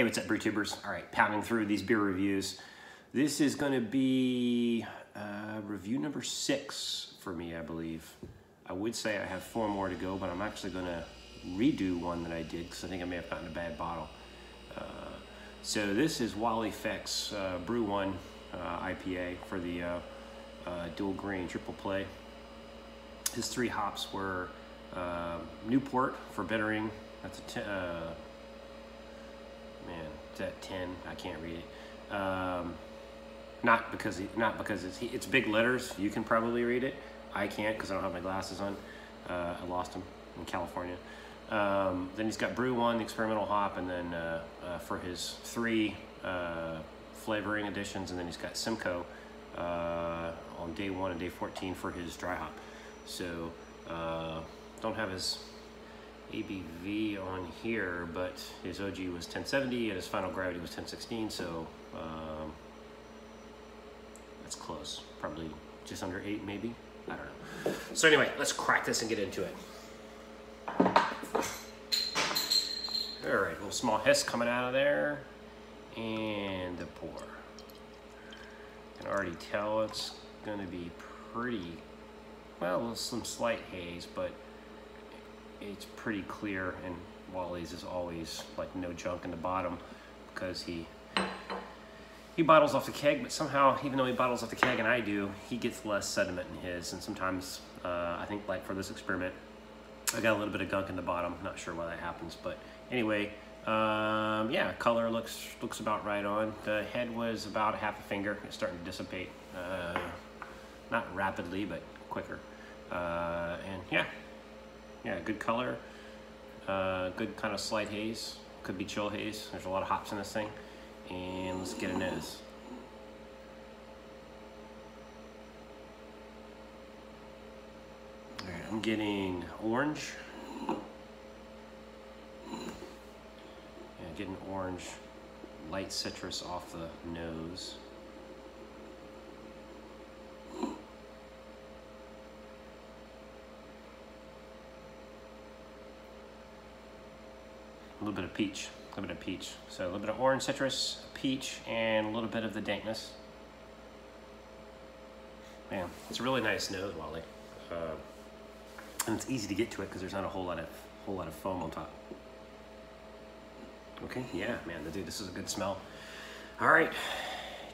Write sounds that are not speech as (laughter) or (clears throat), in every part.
Hey, what's up, brew tubers? All right, pounding through these beer reviews. This is going to be uh, review number six for me, I believe. I would say I have four more to go, but I'm actually going to redo one that I did because I think I may have gotten a bad bottle. Uh, so this is Wally Feck's uh, Brew One uh, IPA for the uh, uh, dual grain triple play. His three hops were Newport for bittering. That's a man. Is that ten? I can't read it. Um, not because he, not because it's it's big letters. You can probably read it. I can't because I don't have my glasses on. Uh, I lost them in California. Um, then he's got Brew One, the experimental hop, and then uh, uh, for his three uh, flavoring additions, and then he's got Simcoe uh, on day one and day 14 for his dry hop. So uh, don't have his ABV on here, but his OG was 1070 and his final gravity was 1016, so um, that's close. Probably just under eight, maybe. I don't know. So anyway, let's crack this and get into it. All right, a little small hiss coming out of there, and the pour. Can already tell it's going to be pretty, well, some slight haze, but it's pretty clear. And Wally's is always like no junk in the bottom because he he bottles off the keg, but somehow, even though he bottles off the keg and I do, he gets less sediment in his. And sometimes, uh, I think, like for this experiment, I got a little bit of gunk in the bottom. Not sure why that happens, but anyway, um, yeah, color looks looks about right on. The head was about half a finger. It's starting to dissipate, uh, not rapidly, but quicker. Uh, and yeah, yeah, good color. Uh, good kind of slight haze. Could be chill haze. There's a lot of hops in this thing. And let's get a nose. All right, I'm getting orange. Yeah, getting orange, light citrus off the nose. A little bit of peach, a little bit of peach. So a little bit of orange citrus, peach, and a little bit of the dankness. Man, it's a really nice nose, Wally. Uh, and it's easy to get to it because there's not a whole lot of whole lot of foam on top. Okay, yeah, man, dude, this is a good smell. All right,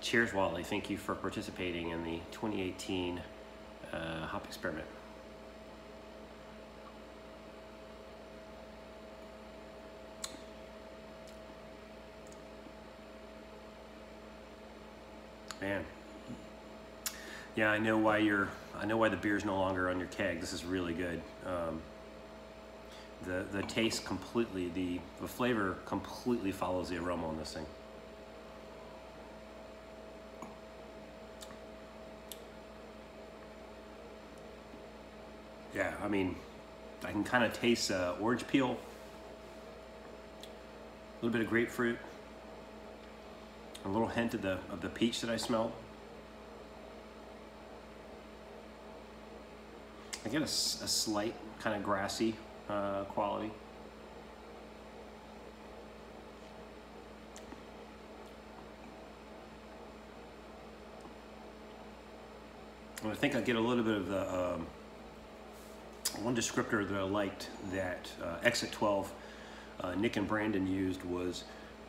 cheers, Wally. Thank you for participating in the 2018 uh, hop experiment. Man. Yeah, I know why you're. I know why the beer's no longer on your keg. This is really good. Um, the the taste completely, the the flavor completely follows the aroma on this thing. Yeah, I mean, I can kind of taste uh, orange peel, a little bit of grapefruit, a little hint of the of the peach that I smelled. I get a, a slight kind of grassy uh, quality. And I think I get a little bit of the um, one descriptor that I liked that uh, Exit 12 uh, Nick and Brandon used was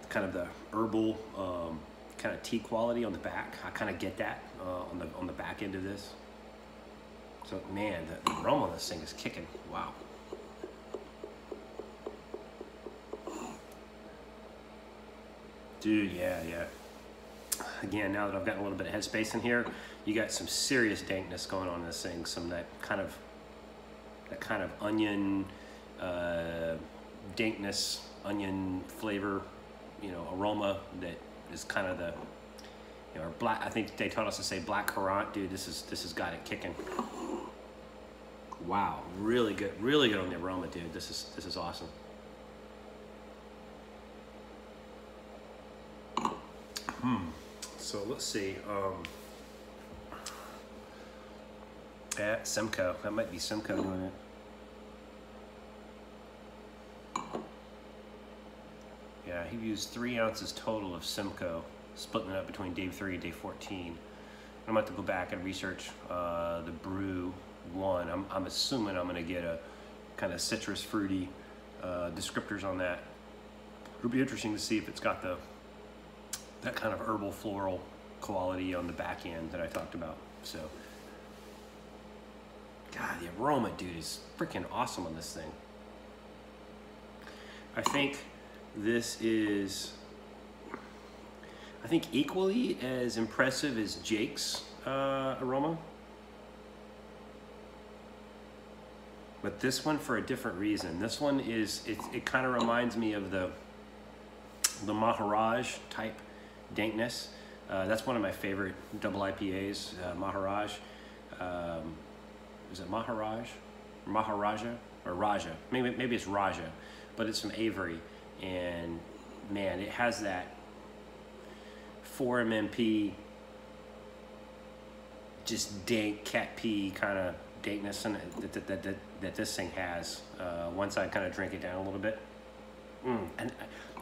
kind of the herbal um, kind of tea quality on the back. I kind of get that uh, on the on the back end of this. So man, the aroma on this thing is kicking. Wow. Dude, yeah, yeah. Again, now that I've gotten a little bit of headspace in here, you got some serious dankness going on in this thing. Some that kind of that kind of onion uh, dankness, onion flavor, you know, aroma that is kind of the you know, or black. I think they taught us to say black currant, dude. This is this has got it kicking. Wow, really good, really good on the aroma, dude. This is this is awesome. Hmm. So let's see. Um, at Simcoe, that might be Simcoe doing it. Yeah, he used three ounces total of Simcoe, splitting it up between day three and day 14. I'm about to go back and research uh, the brew one. I'm, I'm assuming I'm going to get a kind of citrus fruity uh, descriptors on that. It'll be interesting to see if it's got the that kind of herbal floral quality on the back end that I talked about. So, God, the aroma, dude, is freaking awesome on this thing. I think this is, I think equally as impressive as Jake's uh, aroma. But this one for a different reason. This one is, it, it kind of reminds me of the, the Maharaj type dankness. Uh, that's one of my favorite double IPAs, uh, Maharaj. Um, is it Maharaj? Maharaja? Or Raja? Maybe, maybe it's Raja, but it's from Avery. And man, it has that 4MMP, just dank cat pee kind of dankness in it that, that, that, that, that this thing has uh, once I kind of drink it down a little bit. Mm. And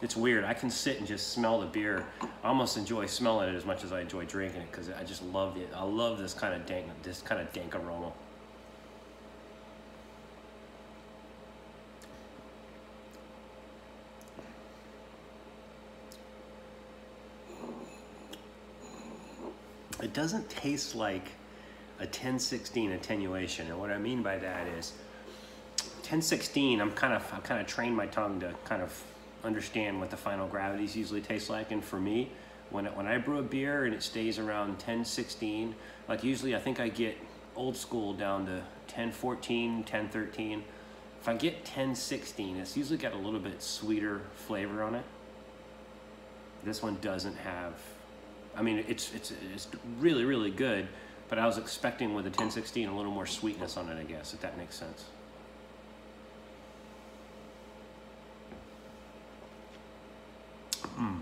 it's weird. I can sit and just smell the beer. I almost enjoy smelling it as much as I enjoy drinking it because I just love it. I love this kind of dank, this kind of dank aroma. It doesn't taste like a 1016 attenuation, and what I mean by that is 1016. I'm kind of I kind of trained my tongue to kind of understand what the final gravities usually taste like. And for me, when, it, when I brew a beer and it stays around 1016, like usually I think I get old school down to 1014, 1013. If I get 1016, it's usually got a little bit sweeter flavor on it. This one doesn't have, I mean, it's, it's, it's really, really good, but I was expecting with a 1016 a little more sweetness on it, I guess, if that makes sense. Mm.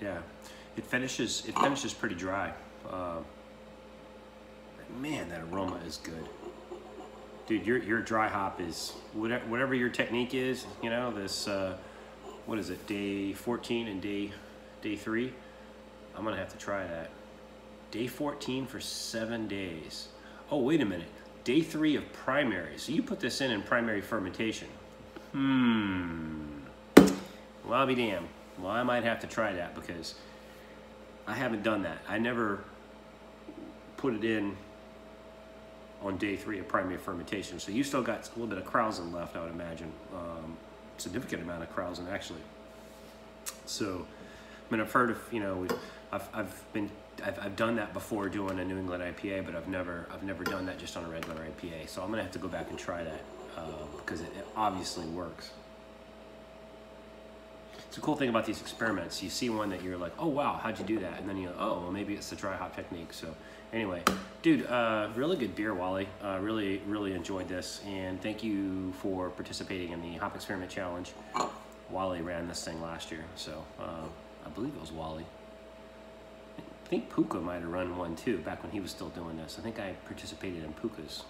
Yeah, it finishes. It finishes pretty dry. Uh, man, that aroma is good, dude. Your your dry hop is whatever whatever your technique is. You know this. Uh, what is it? Day 14 and day day three. I'm gonna have to try that. Day 14 for seven days. Oh wait a minute day three of primary. So you put this in in primary fermentation. Hmm. Well, I'll be damned. Well, I might have to try that because I haven't done that. I never put it in on day three of primary fermentation. So you still got a little bit of krausen left, I would imagine. Um, significant amount of krausen, actually. So, I mean, I've heard of, you know, I've, I've been I've, I've done that before doing a New England IPA, but I've never I've never done that just on a regular IPA. So I'm gonna have to go back and try that uh, because it, it obviously works. It's a cool thing about these experiments. You see one that you're like, oh wow, how'd you do that? And then you, oh, well maybe it's the dry hop technique. So anyway, dude, uh, really good beer, Wally. Uh, really, really enjoyed this, and thank you for participating in the Hop Experiment Challenge. Wally ran this thing last year, so uh, I believe it was Wally I think Puka might have run one too back when he was still doing this. I think I participated in Puka's.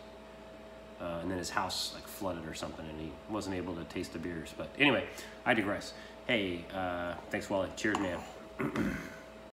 Uh, and then his house like flooded or something and he wasn't able to taste the beers. But anyway, I digress. Hey, uh, thanks, Wally. Cheers, man. (clears throat)